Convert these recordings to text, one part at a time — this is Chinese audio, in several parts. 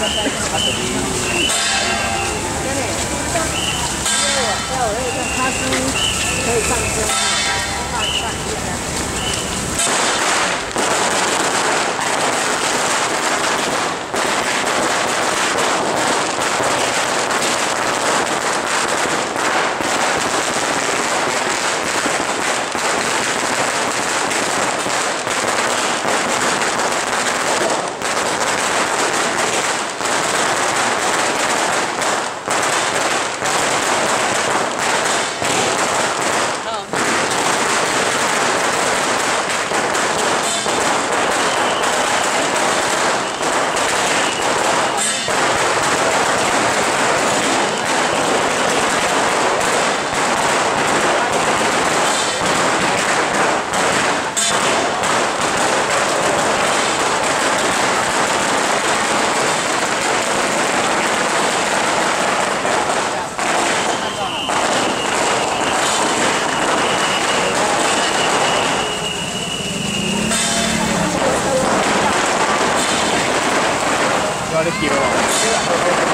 真的，因为我在我那个卡司可以上车。歩きを。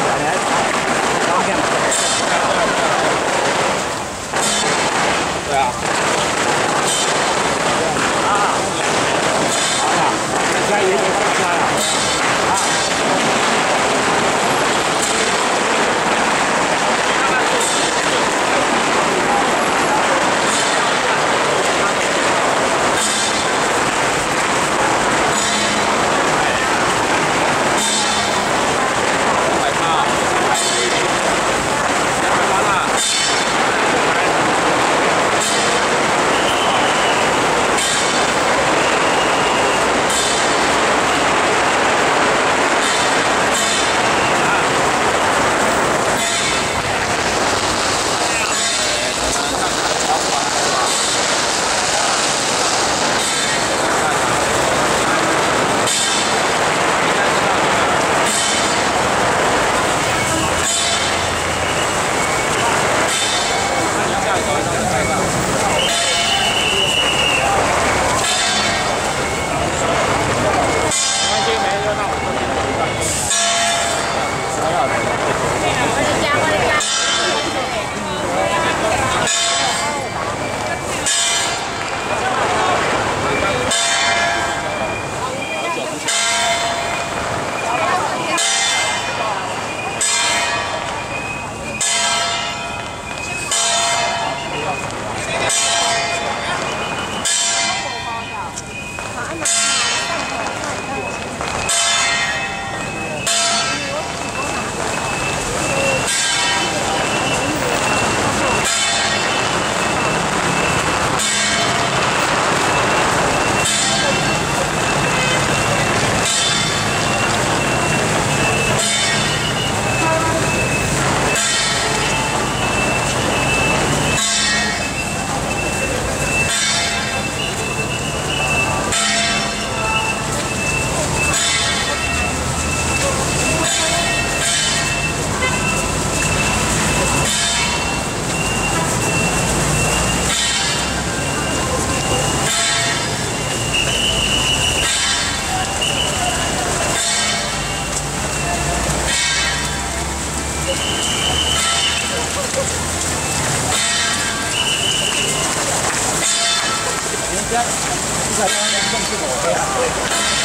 在那边送去我的。